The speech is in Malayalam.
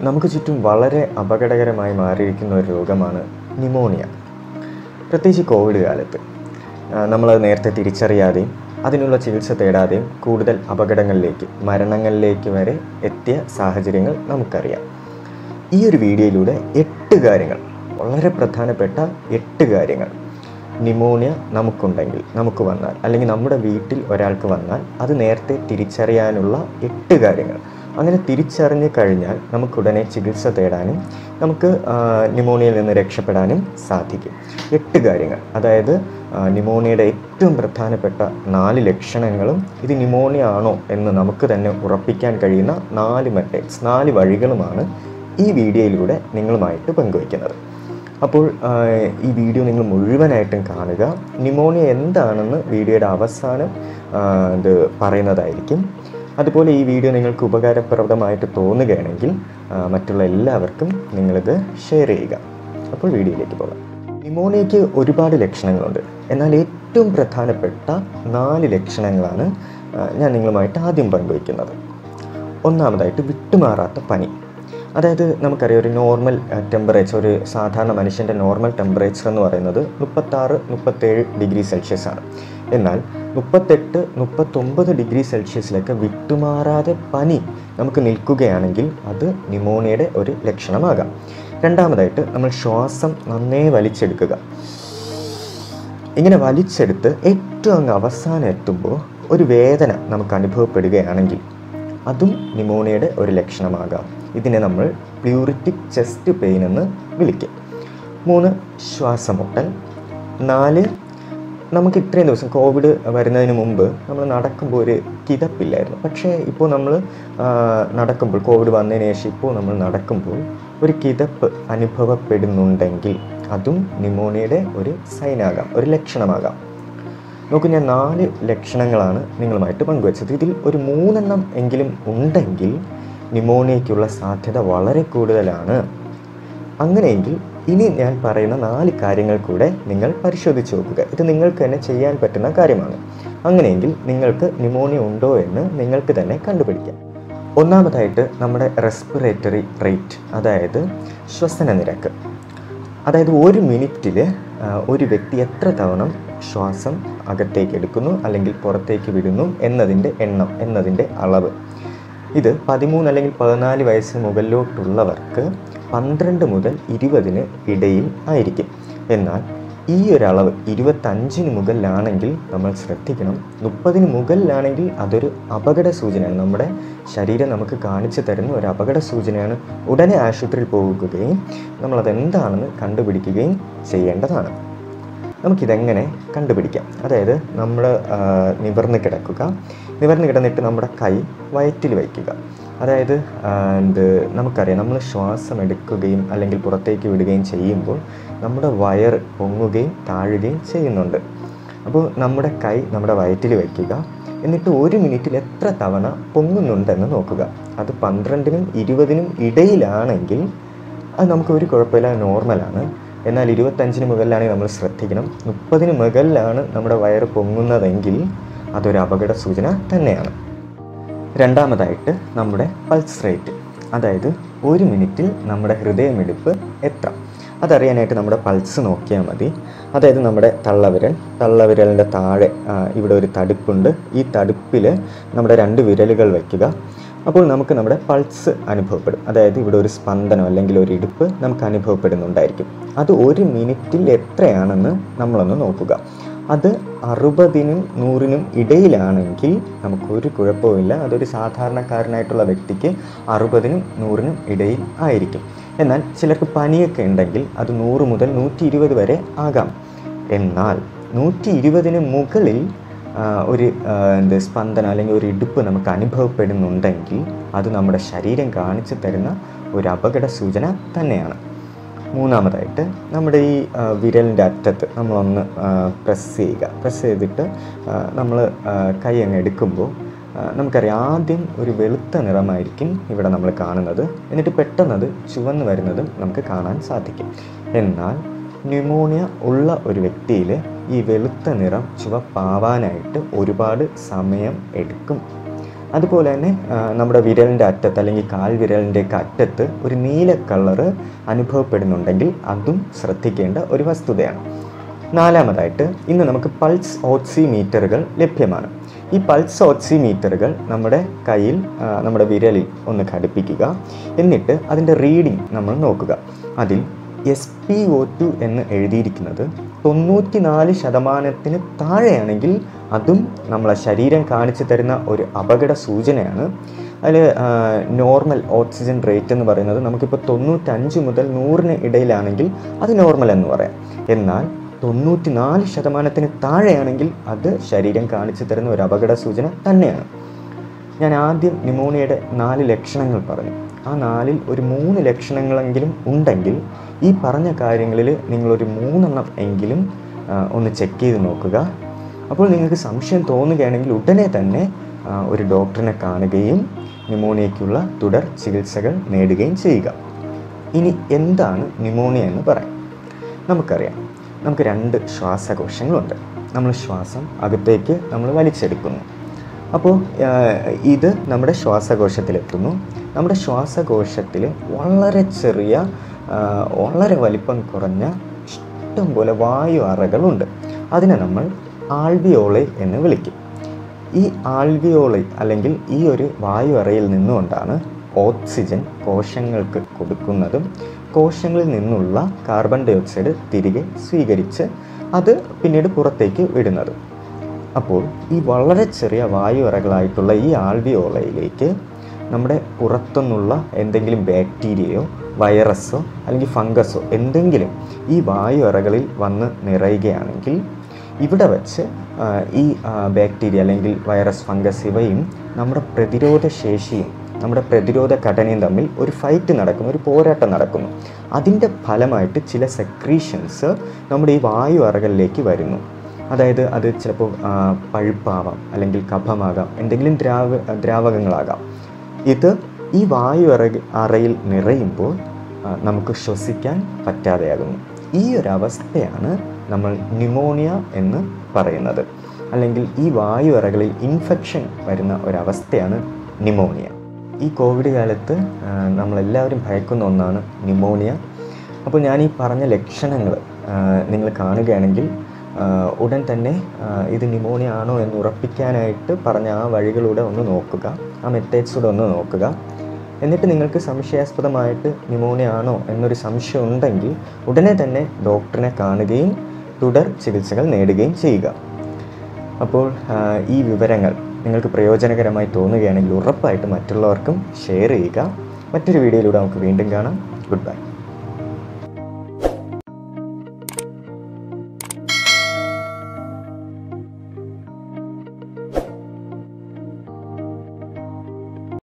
നമുക്ക് ചുറ്റും വളരെ അപകടകരമായി മാറിയിരിക്കുന്ന ഒരു രോഗമാണ് ന്യൂമോണിയ പ്രത്യേകിച്ച് കോവിഡ് കാലത്ത്. നമ്മളത് നേരത്തെ തിരിച്ചറിയാതെയും അതിനുള്ള ചികിത്സ തേടാതെയും കൂടുതൽ അപകടങ്ങളിലേക്ക് മരണങ്ങളിലേക്ക് വരെ എത്തിയ സാഹചര്യങ്ങൾ നമുക്കറിയാം. ഈ ഒരു വീഡിയോയിലൂടെ എട്ട് കാര്യങ്ങൾ വളരെ പ്രധാനപ്പെട്ട എട്ട് കാര്യങ്ങൾ ന്യൂമോണിയ നമുക്കുണ്ടെങ്കിൽ നമുക്ക് വന്നാൽ അല്ലെങ്കിൽ നമ്മുടെ വീട്ടിൽ ഒരാൾക്ക് വന്നാൽ അത് നേരത്തെ തിരിച്ചറിയാനുള്ള എട്ട് കാര്യങ്ങൾ. അങ്ങനെ തിരിച്ചറിഞ്ഞു കഴിഞ്ഞാൽ നമുക്കുടനെ ചികിത്സ തേടാനും നമുക്ക് ന്യൂമോണിയയിൽ നിന്ന് രക്ഷപ്പെടാനും സാധിക്കും. എട്ട് കാര്യങ്ങൾ. അതായത് ന്യൂമോണിയയുടെ ഏറ്റവും പ്രധാനപ്പെട്ട നാല് ലക്ഷണങ്ങളും ഇത് ന്യൂമോണിയ ആണോ എന്ന് നമുക്ക് തന്നെ ഉറപ്പിക്കാൻ കഴിയുന്ന നാല് മെത്തേഡ്സ് നാല് വഴികളുമാണ് ഈ വീഡിയോയിലൂടെ നിങ്ങളുമായിട്ട് പങ്കുവയ്ക്കുന്നത്. അപ്പോൾ ഈ വീഡിയോ നിങ്ങൾ മുഴുവനായിട്ടും കാണുക. ന്യൂമോണിയ എന്താണെന്ന് വീഡിയോയുടെ അവസാനം ഇത് പറയുന്നതായിരിക്കും. അതുപോലെ ഈ വീഡിയോ നിങ്ങൾക്ക് ഉപകാരപ്രദമായിട്ട് തോന്നുകയാണെങ്കിൽ മറ്റുള്ള എല്ലാവർക്കും നിങ്ങളിത് ഷെയർ ചെയ്യുക. അപ്പോൾ വീഡിയോയിലേക്ക് പോകാം. ന്യൂമോണിയയ്ക്ക് ഒരുപാട് ലക്ഷണങ്ങളുണ്ട്. എന്നാൽ ഏറ്റവും പ്രധാനപ്പെട്ട നാല് ലക്ഷണങ്ങളാണ് ഞാൻ നിങ്ങളുമായിട്ട് ആദ്യം പങ്കുവയ്ക്കുന്നത്. ഒന്നാമതായിട്ട് വിട്ടുമാറാത്ത പനി. അതായത് നമുക്കറിയാം ഒരു നോർമൽ ടെമ്പറേച്ചർ ഒരു സാധാരണ മനുഷ്യന്റെ നോർമൽ ടെമ്പറേച്ചർ എന്ന് പറയുന്നത് മുപ്പത്താറ് മുപ്പത്തേഴ് ഡിഗ്രി സെൽഷ്യസ് ആണ്. എന്നാൽ മുപ്പത്തെട്ട് മുപ്പത്തൊമ്പത് ഡിഗ്രി സെൽഷ്യസിലൊക്കെ വിട്ടുമാറാതെ പനി നമുക്ക് നിൽക്കുകയാണെങ്കിൽ അത് ന്യൂമോണിയയുടെ ഒരു ലക്ഷണമാകാം. രണ്ടാമതായിട്ട് നമ്മൾ ശ്വാസം നന്നേ വലിച്ചെടുക്കുക. ഇങ്ങനെ വലിച്ചെടുത്ത് ഏറ്റവും അങ്ങ് അവസാനം എത്തുമ്പോൾ ഒരു വേദന നമുക്ക് അനുഭവപ്പെടുകയാണെങ്കിൽ അതും ന്യൂമോണിയയുടെ ഒരു ലക്ഷണമാകാം. ഇതിനെ നമ്മൾ പ്ലൂറിറ്റിക് ചെസ്റ്റ് പെയിൻ എന്ന് വിളിക്കും. മൂന്ന് ശ്വാസമുട്ടൽ. നാല് നമുക്ക് ഇത്രയും ദിവസം കോവിഡ് വരുന്നതിന് മുമ്പ് നമ്മൾ നടക്കുമ്പോൾ ഒരു കിതപ്പില്ലായിരുന്നു. പക്ഷേ ഇപ്പോൾ നമ്മൾ നടക്കുമ്പോൾ കോവിഡ് വന്നതിന് ശേഷം ഇപ്പോൾ നമ്മൾ നടക്കുമ്പോൾ ഒരു കിതപ്പ് അനുഭവപ്പെടുന്നുണ്ടെങ്കിൽ അതും ന്യൂമോണിയയുടെ ഒരു സൈനാകാം ഒരു ലക്ഷണമാകാം. നോക്കൂ ഞാൻ നാല് ലക്ഷണങ്ങളാണ് നിങ്ങളുമായിട്ട് പങ്കുവച്ചത്. ഇതിൽ ഒരു മൂന്നെണ്ണം എങ്കിലും ഉണ്ടെങ്കിൽ ന്യൂമോണിയയ്ക്കുള്ള സാധ്യത വളരെ കൂടുതലാണ്. അങ്ങനെയെങ്കിൽ ഇനി ഞാൻ പറയുന്ന നാല് കാര്യങ്ങൾ കൂടെ നിങ്ങൾ പരിശോധിച്ച് നോക്കുക. ഇത് നിങ്ങൾക്ക് തന്നെ ചെയ്യാൻ പറ്റുന്ന കാര്യമാണ്. അങ്ങനെയെങ്കിൽ നിങ്ങൾക്ക് ന്യൂമോണിയ ഉണ്ടോ എന്ന് നിങ്ങൾക്ക് തന്നെ കണ്ടുപിടിക്കാം. ഒന്നാമതായിട്ട് നമ്മുടെ റെസ്പിറേറ്ററി റേറ്റ് അതായത് ശ്വസന നിരക്ക്. അതായത് ഒരു മിനിറ്റിൽ ഒരു വ്യക്തി എത്ര തവണ ശ്വാസം അകത്തേക്ക് എടുക്കുന്നു അല്ലെങ്കിൽ പുറത്തേക്ക് വിടുന്നു എന്നതിന്റെ എണ്ണം എന്നതിന്റെ അളവ്. ഇത് പതിമൂന്ന് അല്ലെങ്കിൽ പതിനാല് വയസ്സ് മുകളിലോട്ടുള്ളവർക്ക് പന്ത്രണ്ട് മുതൽ ഇരുപതിന് ഇടയിൽ ആയിരിക്കും. എന്നാൽ ഈ ഒരു അളവ് ഇരുപത്തഞ്ചിന് മുകളിലാണെങ്കിൽ നമ്മൾ ശ്രദ്ധിക്കണം. മുപ്പതിന് മുകളിലാണെങ്കിൽ അതൊരു അപകട സൂചനയാണ് നമ്മുടെ ശരീരം നമുക്ക് കാണിച്ചു തരുന്ന ഒരു അപകട സൂചനയാണ് ഉടനെ ആശുപത്രിയിൽ പോകുകയും നമ്മളതെന്താണെന്ന് കണ്ടുപിടിക്കുകയും ചെയ്യേണ്ടതാണ്. നമുക്കിതെങ്ങനെ കണ്ടുപിടിക്കാം? അതായത് നമ്മൾ നിവർന്ന് കിടക്കുക. നിവർന്ന് കിടന്നിട്ട് നമ്മുടെ കൈ വയറ്റിൽ വയ്ക്കുക. അതായത് എന്ത് നമുക്കറിയാം നമ്മൾ ശ്വാസം എടുക്കുകയും അല്ലെങ്കിൽ പുറത്തേക്ക് വിടുകയും ചെയ്യുമ്പോൾ നമ്മുടെ വയർ പൊങ്ങുകയും താഴുകയും ചെയ്യുന്നുണ്ട്. അപ്പോൾ നമ്മുടെ കൈ നമ്മുടെ വയറ്റിൽ വയ്ക്കുക. എന്നിട്ട് ഒരു മിനിറ്റിൽ എത്ര തവണ പൊങ്ങുന്നുണ്ടെന്ന് നോക്കുക. അത് പന്ത്രണ്ടിനും ഇരുപതിനും ഇടയിലാണെങ്കിൽ അത് നമുക്ക് ഒരു കുഴപ്പമില്ല നോർമലാണ്. എന്നാൽ ഇരുപത്തഞ്ചിന് മുകളിലാണെങ്കിൽ നമ്മൾ ശ്രദ്ധിക്കണം. മുപ്പതിന് മുകളിലാണ് നമ്മുടെ വയർ പൊങ്ങുന്നതെങ്കിൽ അതൊരു അപകട സൂചന തന്നെയാണ്. രണ്ടാമതായിട്ട് നമ്മുടെ പൾസ് റേറ്റ് അതായത് ഒരു മിനിറ്റിൽ നമ്മുടെ ഹൃദയമിടിപ്പ് എത്ര. അതറിയാനായിട്ട് നമ്മുടെ പൾസ് നോക്കിയാൽ മതി. അതായത് നമ്മുടെ തള്ളവിരൽ തള്ളവിരലിന്റെ താഴെ ഇവിടെ ഒരു തടുപ്പുണ്ട്. ഈ തടുപ്പിൽ നമ്മുടെ രണ്ട് വിരലുകൾ വയ്ക്കുക. അപ്പോൾ നമുക്ക് നമ്മുടെ പൾസ് അനുഭവപ്പെടും. അതായത് ഇവിടെ ഒരു സ്പന്ദനം അല്ലെങ്കിൽ ഒരു ഇടുപ്പ് നമുക്ക് അനുഭവപ്പെടുന്നുണ്ടായിരിക്കും. അത് ഒരു മിനിറ്റിൽ എത്രയാണെന്ന് നമ്മളൊന്ന് നോക്കുക. അത് അറുപതിനും നൂറിനും ഇടയിലാണെങ്കിൽ നമുക്കൊരു കുഴപ്പവുമില്ല. അതൊരു സാധാരണക്കാരനായിട്ടുള്ള വ്യക്തിക്ക് അറുപതിനും നൂറിനും ഇടയിൽ ആയിരിക്കും. എന്നാൽ ചിലർക്ക് പനിയൊക്കെ ഉണ്ടെങ്കിൽ അത് നൂറ് മുതൽ നൂറ്റി ഇരുപത് വരെ ആകാം. എന്നാൽ നൂറ്റി ഇരുപതിന് മുകളിൽ ഒരു എന്ത് സ്പന്ദനം അല്ലെങ്കിൽ ഒരു ഇടുപ്പ് നമുക്ക് അനുഭവപ്പെടുന്നുണ്ടെങ്കിൽ അത് നമ്മുടെ ശരീരം കാണിച്ചു തരുന്ന ഒരു അപകട സൂചന തന്നെയാണ്. മൂന്നാമതായിട്ട് നമ്മുടെ ഈ വിരലിന്റെ അറ്റത്ത് നമ്മളൊന്ന് പ്രസ് ചെയ്യുക. പ്രസ് ചെയ്തിട്ട് നമ്മൾ കൈ അങ്ങ് എടുക്കുമ്പോൾ നമുക്കറിയാം ആദ്യം ഒരു വെളുത്ത നിറമായിരിക്കും ഇവിടെ നമ്മൾ കാണുന്നത്. എന്നിട്ട് പെട്ടെന്നത് ചുവന്ന് വരുന്നതും നമുക്ക് കാണാൻ സാധിക്കും. എന്നാൽ ന്യൂമോണിയ ഉള്ള ഒരു വ്യക്തിയിൽ ഈ വെളുത്ത നിറം ചുവപ്പാവാനായിട്ട് ഒരുപാട് സമയം എടുക്കും. അതുപോലെ തന്നെ നമ്മുടെ വിരലിന്റെ അറ്റത്ത് അല്ലെങ്കിൽ കാൽ വിരലിന്റെയൊക്കെ അറ്റത്ത് ഒരു നീല കളർ അനുഭവപ്പെടുന്നുണ്ടെങ്കിൽ അതും ശ്രദ്ധിക്കേണ്ട ഒരു വസ്തുതയാണ്. നാലാമതായിട്ട് ഇന്ന് നമുക്ക് പൾസ് ഓക്സിമീറ്ററുകൾ ലഭ്യമാണ്. ഈ പൾസ് ഓക്സിമീറ്ററുകൾ നമ്മുടെ കയ്യിൽ നമ്മുടെ വിരലിൽ ഒന്ന് ഘടിപ്പിക്കുക. എന്നിട്ട് അതിന്റെ റീഡിംഗ് നമ്മൾ നോക്കുക. അതിൽ എസ് പി ഒ ടു എന്ന് എഴുതിയിരിക്കുന്നത് തൊണ്ണൂറ്റി നാല് ശതമാനത്തിന് താഴെയാണെങ്കിൽ അതും നമ്മളെ ശരീരം കാണിച്ചു തരുന്ന ഒരു അപകട സൂചനയാണ്. അതിൽ നോർമൽ ഓക്സിജൻ റേറ്റ് എന്ന് പറയുന്നത് നമുക്കിപ്പോൾ തൊണ്ണൂറ്റഞ്ച് മുതൽ നൂറിന് ഇടയിലാണെങ്കിൽ അത് നോർമൽ എന്ന് പറയാം. എന്നാൽ തൊണ്ണൂറ്റി നാല് ശതമാനത്തിന് താഴെയാണെങ്കിൽ അത് ശരീരം കാണിച്ചു തരുന്ന ഒരു അപകട സൂചന തന്നെയാണ്. ഞാൻ ആദ്യം ന്യൂമോണിയയുടെ നാല് ലക്ഷണങ്ങൾ പറഞ്ഞു. ആ നാലിൽ ഒരു മൂന്ന് ലക്ഷണങ്ങളെങ്കിലും ഉണ്ടെങ്കിൽ ഈ പറഞ്ഞ കാര്യങ്ങളിൽ നിങ്ങളൊരു മൂന്നെണ്ണം എങ്കിലും ഒന്ന് ചെക്ക് ചെയ്ത് നോക്കുക. അപ്പോൾ നിങ്ങൾക്ക് സംശയം തോന്നുകയാണെങ്കിൽ ഉടനെ തന്നെ ഒരു ഡോക്ടറിനെ കാണുകയും ന്യൂമോണിയയ്ക്കുള്ള തുടർ ചികിത്സകൾ നേടുകയും ചെയ്യുക. ഇനി എന്താണ് ന്യൂമോണിയ എന്ന് പറയാം. നമുക്കറിയാം. നമുക്ക് രണ്ട് ശ്വാസകോശങ്ങളുണ്ട്. നമ്മൾ ശ്വാസം അകത്തേക്ക് നമ്മൾ വലിച്ചെടുക്കുന്നു. അപ്പോൾ ഇത് നമ്മുടെ ശ്വാസകോശത്തിലെത്തുന്നു. നമ്മുടെ ശ്വാസകോശത്തിൽ വളരെ ചെറിയ വളരെ വലിപ്പം കുറഞ്ഞ ഇഷ്ടം പോലെ വായു അറകളുണ്ട്. അതിനെ നമ്മൾ ആൾവിയോളെ എന്ന് വിളിക്കും. ഈ ആൾവിയോളെ അല്ലെങ്കിൽ ഈ ഒരു വായു അറയിൽ നിന്നുകൊണ്ടാണ് ഓക്സിജൻ കോശങ്ങൾക്ക് കൊടുക്കുന്നതും കോശങ്ങളിൽ നിന്നുള്ള കാർബൺ ഡൈ ഓക്സൈഡ് തിരികെ സ്വീകരിച്ച് അത് പിന്നീട് പുറത്തേക്ക് വിടുന്നത്. അപ്പോൾ ഈ വളരെ ചെറിയ വായു അറകളായിട്ടുള്ള ഈ ആൽവിയോളയിലേക്ക് നമ്മുടെ പുറത്തുനിന്നുള്ള എന്തെങ്കിലും ബാക്ടീരിയയോ വൈറസോ അല്ലെങ്കിൽ ഫംഗസോ എന്തെങ്കിലും ഈ വായു അറകളിൽ വന്ന് നിറയുകയാണെങ്കിൽ ഇവിടെ വച്ച് ഈ ബാക്ടീരിയ അല്ലെങ്കിൽ വൈറസ് ഫംഗസ് ഇവയും നമ്മുടെ പ്രതിരോധ ശേഷിയും നമ്മുടെ പ്രതിരോധ ഘടനയും തമ്മിൽ ഒരു ഫൈറ്റ് നടക്കുന്നു ഒരു പോരാട്ടം നടക്കുന്നു. അതിന്റെ ഫലമായിട്ട് ചില സെക്രീഷൻസ് നമ്മുടെ ഈ വായു അറകളിലേക്ക് വരുന്നു. അതായത് അത് ചിലപ്പോൾ പഴുപ്പാവാം അല്ലെങ്കിൽ കഫമാകാം എന്തെങ്കിലും ദ്രാവ ദ്രാവകങ്ങളാകാം. ഇത് ഈ വായു അറ അറയിൽ നിറയുമ്പോൾ നമുക്ക് ശ്വസിക്കാൻ പറ്റാതെയാകുന്നു. ഈ ഒരു അവസ്ഥയാണ് നമ്മൾ ന്യൂമോണിയ എന്ന് പറയുന്നത്. അല്ലെങ്കിൽ ഈ വായു അറകളിൽ ഇൻഫെക്ഷൻ വരുന്ന ഒരവസ്ഥയാണ് ന്യൂമോണിയ. ഈ കോവിഡ് കാലത്ത് നമ്മളെല്ലാവരും ഭയക്കുന്ന ഒന്നാണ് ന്യൂമോണിയ. അപ്പോൾ ഞാൻ ഈ പറഞ്ഞ ലക്ഷണങ്ങൾ നിങ്ങൾ കാണുകയാണെങ്കിൽ ഉടൻ തന്നെ ഇത് ന്യൂമോണിയ ആണോ എന്ന് ഉറപ്പിക്കാനായിട്ട് പറഞ്ഞ ആ വഴികളൂടെ ഒന്ന് നോക്കുക ആ മെത്തേഡ്സിലൂടെ ഒന്ന് നോക്കുക. എന്നിട്ട് നിങ്ങൾക്ക് സംശയാസ്പദമായിട്ട് ന്യൂമോണിയ ആണോ എന്നൊരു സംശയം ഉണ്ടെങ്കിൽ ഉടനെ തന്നെ ഡോക്ടറിനെ കാണുകയും തുടർ ചികിത്സകൾ നേടുകയും ചെയ്യുക. അപ്പോൾ ഈ വിവരങ്ങൾ നിങ്ങൾക്ക് പ്രയോജനകരമായി തോന്നുകയാണെങ്കിൽ ഉറപ്പായിട്ട് മറ്റുള്ളവർക്കും ഷെയർ ചെയ്യുക. മറ്റൊരു വീഡിയോയിലൂടെ നമുക്ക് വീണ്ടും കാണാം. Good bye.